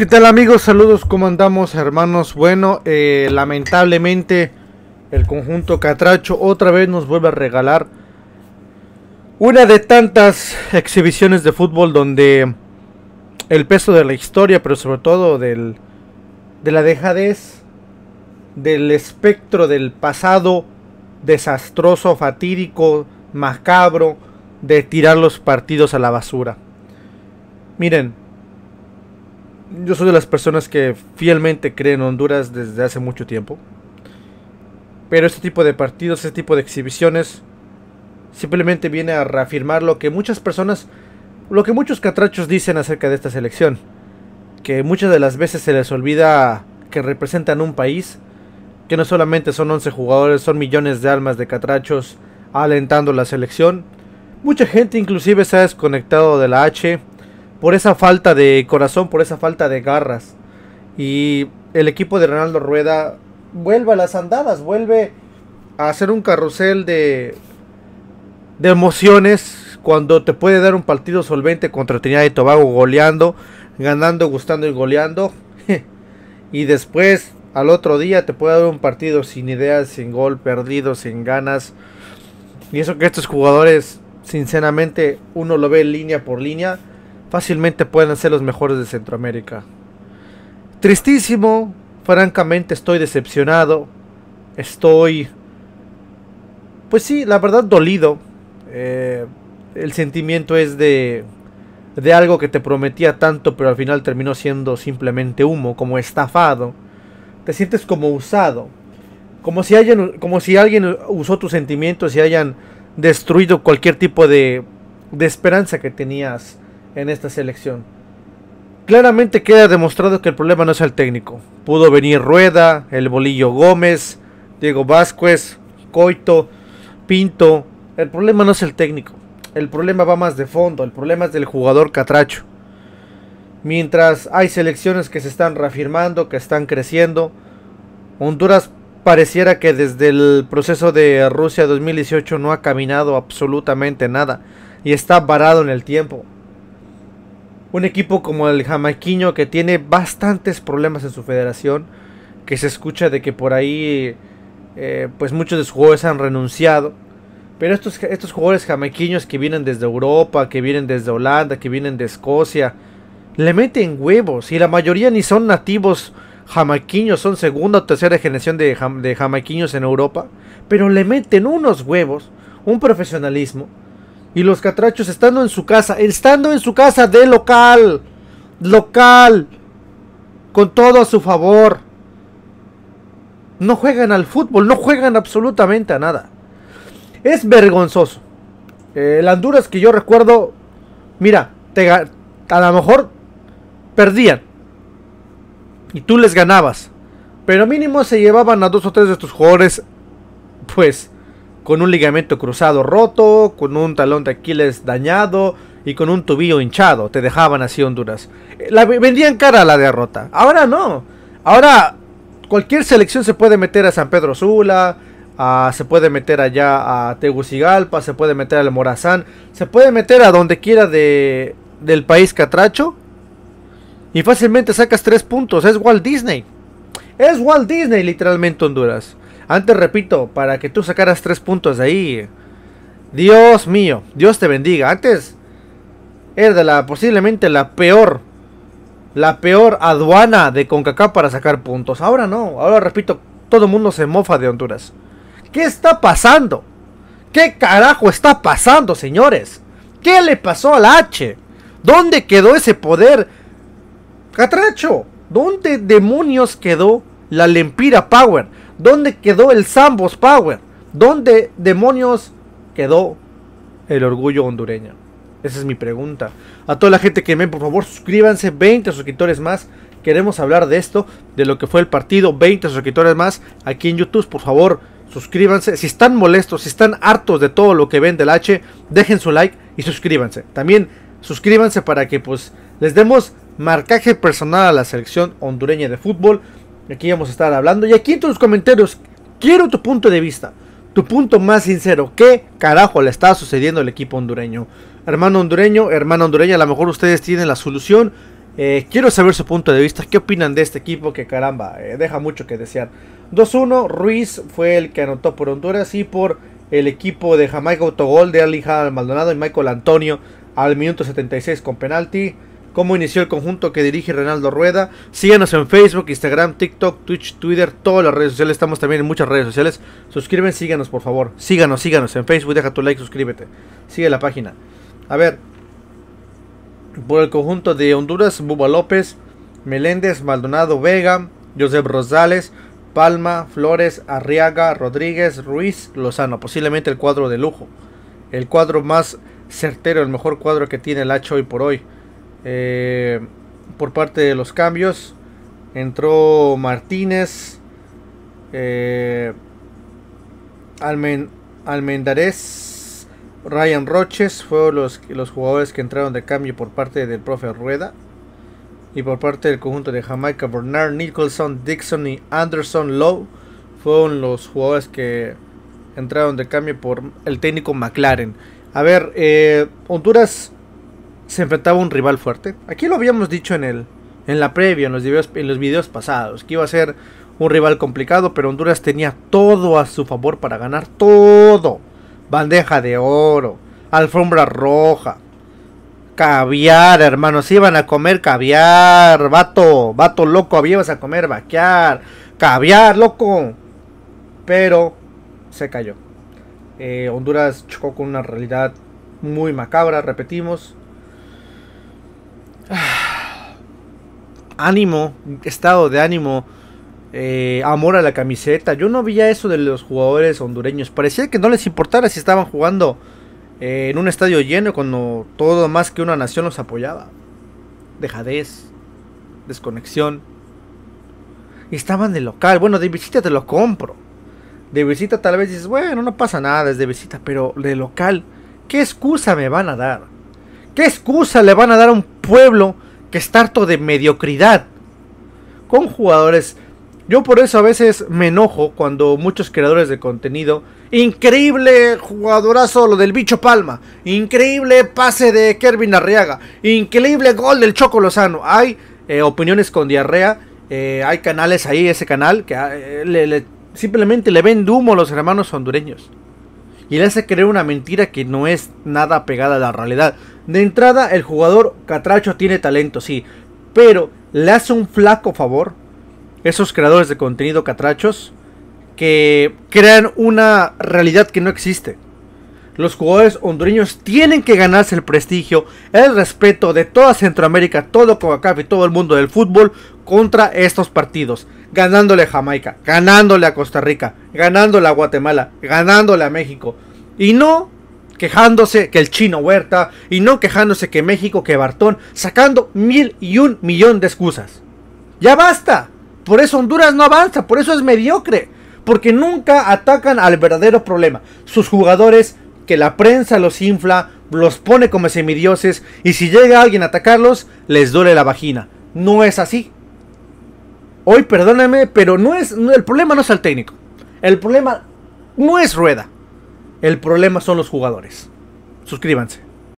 ¿Qué tal amigos? Saludos, ¿cómo andamos hermanos? Bueno, eh, lamentablemente el conjunto Catracho otra vez nos vuelve a regalar una de tantas exhibiciones de fútbol donde el peso de la historia, pero sobre todo del, de la dejadez, del espectro del pasado desastroso, fatídico, macabro, de tirar los partidos a la basura. Miren, yo soy de las personas que fielmente creen en Honduras desde hace mucho tiempo. Pero este tipo de partidos, este tipo de exhibiciones, simplemente viene a reafirmar lo que muchas personas, lo que muchos catrachos dicen acerca de esta selección. Que muchas de las veces se les olvida que representan un país, que no solamente son 11 jugadores, son millones de almas de catrachos alentando la selección. Mucha gente inclusive se ha desconectado de la H por esa falta de corazón, por esa falta de garras. Y el equipo de Ronaldo Rueda vuelve a las andadas, vuelve a hacer un carrusel de, de emociones cuando te puede dar un partido solvente contra Trinidad y Tobago goleando, ganando, gustando y goleando. y después al otro día te puede dar un partido sin ideas, sin gol, perdido, sin ganas. Y eso que estos jugadores, sinceramente, uno lo ve línea por línea fácilmente pueden ser los mejores de Centroamérica. Tristísimo, francamente estoy decepcionado, estoy, pues sí, la verdad dolido. Eh, el sentimiento es de, de algo que te prometía tanto, pero al final terminó siendo simplemente humo, como estafado. Te sientes como usado, como si, hayan, como si alguien usó tus sentimientos y hayan destruido cualquier tipo de, de esperanza que tenías en esta selección. Claramente queda demostrado que el problema no es el técnico. Pudo venir Rueda, el Bolillo Gómez, Diego Vázquez, Coito, Pinto. El problema no es el técnico. El problema va más de fondo. El problema es del jugador catracho. Mientras hay selecciones que se están reafirmando, que están creciendo, Honduras pareciera que desde el proceso de Rusia 2018 no ha caminado absolutamente nada y está varado en el tiempo. Un equipo como el jamaiquiño que tiene bastantes problemas en su federación. Que se escucha de que por ahí eh, pues muchos de sus jugadores han renunciado. Pero estos, estos jugadores jamaiquiños que vienen desde Europa, que vienen desde Holanda, que vienen de Escocia, le meten huevos. Y la mayoría ni son nativos jamaiquiños, son segunda o tercera generación de, de jamaiquiños en Europa. Pero le meten unos huevos, un profesionalismo y los catrachos estando en su casa, estando en su casa de local, local, con todo a su favor. No juegan al fútbol, no juegan absolutamente a nada. Es vergonzoso. el Honduras que yo recuerdo, mira, te, a lo mejor perdían. Y tú les ganabas. Pero mínimo se llevaban a dos o tres de tus jugadores, pues, con un ligamento cruzado roto, con un talón de Aquiles dañado y con un tubillo hinchado. Te dejaban así Honduras. La vendían cara a la derrota. Ahora no. Ahora cualquier selección se puede meter a San Pedro Sula, se puede meter allá a Tegucigalpa, se puede meter al Morazán, se puede meter a donde quiera de, del país catracho y fácilmente sacas tres puntos. Es Walt Disney. Es Walt Disney literalmente Honduras. Antes, repito, para que tú sacaras tres puntos de ahí. Dios mío, Dios te bendiga. Antes era la posiblemente la peor, la peor aduana de CONCACAF para sacar puntos. Ahora no, ahora repito, todo el mundo se mofa de Honduras. ¿Qué está pasando? ¿Qué carajo está pasando, señores? ¿Qué le pasó al H? ¿Dónde quedó ese poder? Catracho, ¿dónde demonios quedó la Lempira Power? ¿Dónde quedó el Zambos Power? ¿Dónde demonios quedó el orgullo hondureño? Esa es mi pregunta. A toda la gente que me, por favor, suscríbanse. 20 suscriptores más. Queremos hablar de esto, de lo que fue el partido. 20 suscriptores más aquí en YouTube. Por favor, suscríbanse. Si están molestos, si están hartos de todo lo que ven del H, dejen su like y suscríbanse. También suscríbanse para que pues les demos marcaje personal a la selección hondureña de fútbol. Aquí vamos a estar hablando. Y aquí en tus comentarios, quiero tu punto de vista. Tu punto más sincero. ¿Qué carajo le está sucediendo al equipo hondureño? Hermano hondureño, hermano hondureña, a lo mejor ustedes tienen la solución. Eh, quiero saber su punto de vista. ¿Qué opinan de este equipo que caramba, eh, deja mucho que desear? 2-1, Ruiz fue el que anotó por Honduras y por el equipo de Jamaica autogol de Alija Maldonado y Michael Antonio al minuto 76 con penalti. Cómo inició el conjunto que dirige Renaldo Rueda. Síganos en Facebook, Instagram, TikTok, Twitch, Twitter, todas las redes sociales. Estamos también en muchas redes sociales. Suscríbanse, síganos por favor. Síganos, síganos en Facebook. Deja tu like, suscríbete. Sigue la página. A ver. Por el conjunto de Honduras, Buba López, Meléndez, Maldonado, Vega, Josep Rosales, Palma, Flores, Arriaga, Rodríguez, Ruiz, Lozano. Posiblemente el cuadro de lujo. El cuadro más certero, el mejor cuadro que tiene el H hoy por hoy. Eh, por parte de los cambios, entró Martínez, eh, Almen, Almendarés, Ryan Roches, fueron los, los jugadores que entraron de cambio por parte del profe Rueda. Y por parte del conjunto de Jamaica, Bernard Nicholson, Dixon y Anderson Lowe fueron los jugadores que entraron de cambio por el técnico McLaren. A ver, eh, Honduras se enfrentaba a un rival fuerte. Aquí lo habíamos dicho en el en la previa, en los videos, en los pasados, que iba a ser un rival complicado, pero Honduras tenía todo a su favor para ganar todo. Bandeja de oro, alfombra roja, caviar, hermanos, iban a comer caviar, vato, vato loco, ibas a comer vaquear, caviar, loco. Pero se cayó. Eh, Honduras chocó con una realidad muy macabra, repetimos. Ánimo, estado de ánimo, eh, amor a la camiseta. Yo no veía eso de los jugadores hondureños. Parecía que no les importara si estaban jugando eh, en un estadio lleno cuando todo más que una nación los apoyaba. Dejadez, desconexión. Y estaban de local. Bueno, de visita te lo compro. De visita tal vez dices, bueno, no pasa nada, es de visita, pero de local, ¿qué excusa me van a dar? ¿Qué excusa le van a dar a un pueblo que está harto de mediocridad? Con jugadores... Yo por eso a veces me enojo cuando muchos creadores de contenido... Increíble jugadorazo lo del bicho Palma. Increíble pase de Kervin Arriaga. Increíble gol del Choco Lozano. Hay eh, opiniones con diarrea. Eh, hay canales ahí, ese canal, que eh, le, le simplemente le ven humo a los hermanos hondureños. Y le hace creer una mentira que no es nada pegada a la realidad. De entrada, el jugador Catracho tiene talento, sí. Pero le hace un flaco favor. Esos creadores de contenido catrachos. Que crean una realidad que no existe. Los jugadores hondureños tienen que ganarse el prestigio, el respeto de toda Centroamérica, todo Coacaf y todo el mundo del fútbol contra estos partidos. Ganándole a Jamaica, ganándole a Costa Rica, ganándole a Guatemala, ganándole a México. Y no quejándose que el chino Huerta, y no quejándose que México, que Bartón, sacando mil y un millón de excusas. Ya basta. Por eso Honduras no avanza, por eso es mediocre. Porque nunca atacan al verdadero problema. Sus jugadores que la prensa los infla, los pone como semidioses y si llega alguien a atacarlos, les duele la vagina. No es así. Hoy perdóname, pero no es el problema no es el técnico. El problema no es Rueda. El problema son los jugadores. Suscríbanse.